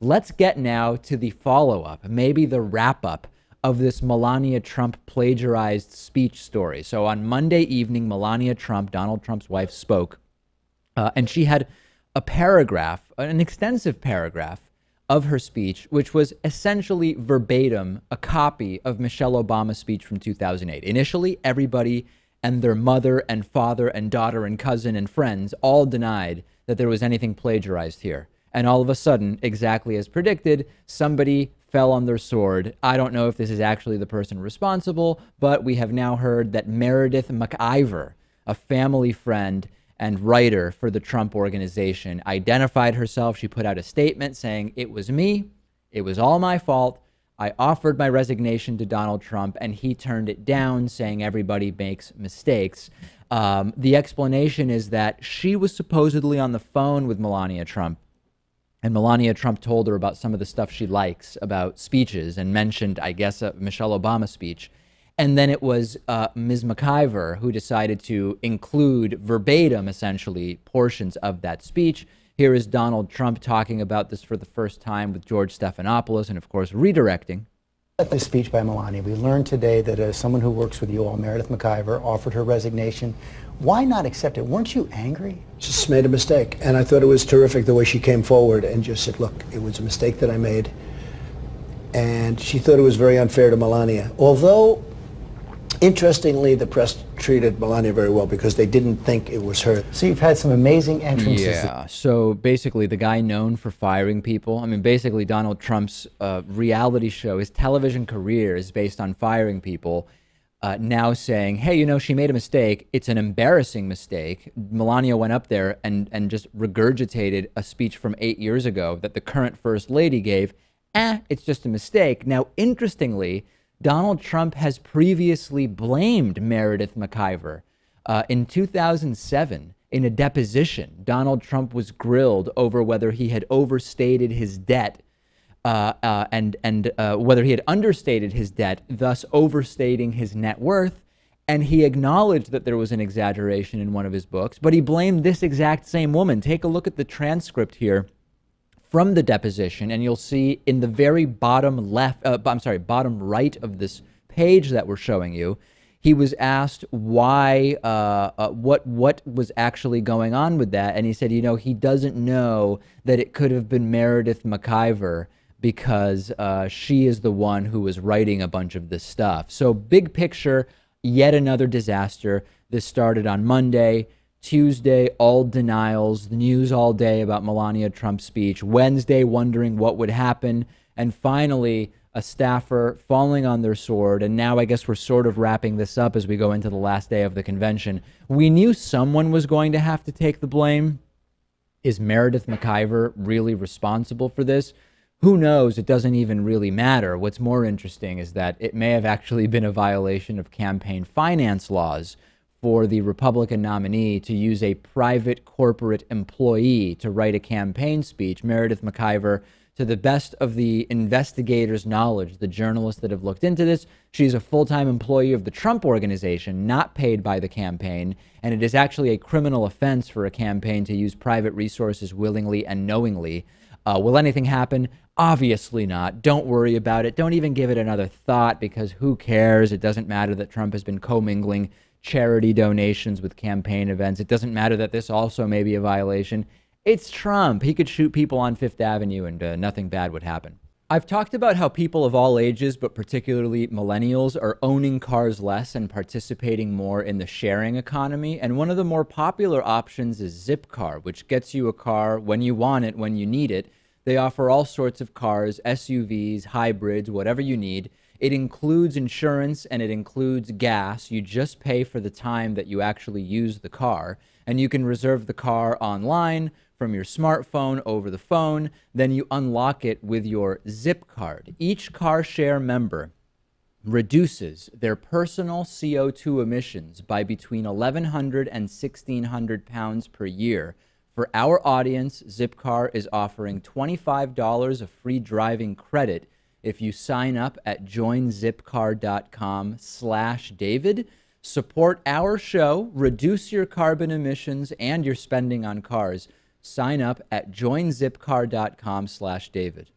Let's get now to the follow up, maybe the wrap up of this Melania Trump plagiarized speech story. So on Monday evening, Melania Trump, Donald Trump's wife, spoke, uh, and she had a paragraph, an extensive paragraph of her speech, which was essentially verbatim a copy of Michelle Obama's speech from 2008. Initially, everybody and their mother and father and daughter and cousin and friends all denied that there was anything plagiarized here. And all of a sudden, exactly as predicted, somebody fell on their sword. I don't know if this is actually the person responsible, but we have now heard that Meredith McIver, a family friend, and writer for the Trump organization, identified herself. She put out a statement saying, It was me. It was all my fault. I offered my resignation to Donald Trump, and he turned it down, saying everybody makes mistakes. Um, the explanation is that she was supposedly on the phone with Melania Trump, and Melania Trump told her about some of the stuff she likes about speeches and mentioned, I guess, a Michelle Obama speech. And then it was uh, Ms. McIver who decided to include verbatim, essentially, portions of that speech. Here is Donald Trump talking about this for the first time with George Stephanopoulos and, of course, redirecting. At the speech by Melania, we learned today that uh, someone who works with you all, Meredith McIver, offered her resignation. Why not accept it? Weren't you angry? Just made a mistake. And I thought it was terrific the way she came forward and just said, look, it was a mistake that I made. And she thought it was very unfair to Melania. Although Interestingly, the press treated Melania very well because they didn't think it was her. So you've had some amazing entrances. Yeah. So basically, the guy known for firing people. I mean, basically, Donald Trump's uh, reality show, his television career is based on firing people. Uh, now saying, "Hey, you know, she made a mistake. It's an embarrassing mistake." Melania went up there and and just regurgitated a speech from eight years ago that the current first lady gave. Eh, it's just a mistake. Now, interestingly Donald Trump has previously blamed Meredith McIver. Uh, in 2007, in a deposition, Donald Trump was grilled over whether he had overstated his debt uh, uh, and, and uh, whether he had understated his debt, thus overstating his net worth. And he acknowledged that there was an exaggeration in one of his books, but he blamed this exact same woman. Take a look at the transcript here from the deposition, and you'll see in the very bottom left, uh, I'm sorry, bottom right of this page that we're showing you, he was asked why, uh, uh, what, what was actually going on with that, and he said, you know, he doesn't know that it could have been Meredith McIver because uh, she is the one who was writing a bunch of this stuff. So, big picture, yet another disaster. This started on Monday. Tuesday, all denials, the news all day about Melania Trump's speech. Wednesday, wondering what would happen. And finally, a staffer falling on their sword. And now I guess we're sort of wrapping this up as we go into the last day of the convention. We knew someone was going to have to take the blame. Is Meredith McIver really responsible for this? Who knows? It doesn't even really matter. What's more interesting is that it may have actually been a violation of campaign finance laws for the Republican nominee to use a private corporate employee to write a campaign speech. Meredith McIver, to the best of the investigators' knowledge, the journalists that have looked into this, she's a full time employee of the Trump organization, not paid by the campaign. And it is actually a criminal offense for a campaign to use private resources willingly and knowingly. Uh, will anything happen? Obviously not. Don't worry about it. Don't even give it another thought because who cares? It doesn't matter that Trump has been commingling charity donations with campaign events. It doesn't matter that this also may be a violation. It's Trump. He could shoot people on Fifth Avenue and uh, nothing bad would happen. I've talked about how people of all ages, but particularly millennials, are owning cars less and participating more in the sharing economy. And one of the more popular options is Zipcar, which gets you a car when you want it, when you need it. They offer all sorts of cars, SUVs, hybrids, whatever you need. It includes insurance and it includes gas. You just pay for the time that you actually use the car. And you can reserve the car online from your smartphone over the phone. Then you unlock it with your zip card. Each car share member reduces their personal CO2 emissions by between 1,100 and 1,600 pounds per year. For our audience, Zipcar is offering $25 of free driving credit if you sign up at joinzipcar.com slash David. Support our show, reduce your carbon emissions and your spending on cars. Sign up at joinzipcar.com slash David.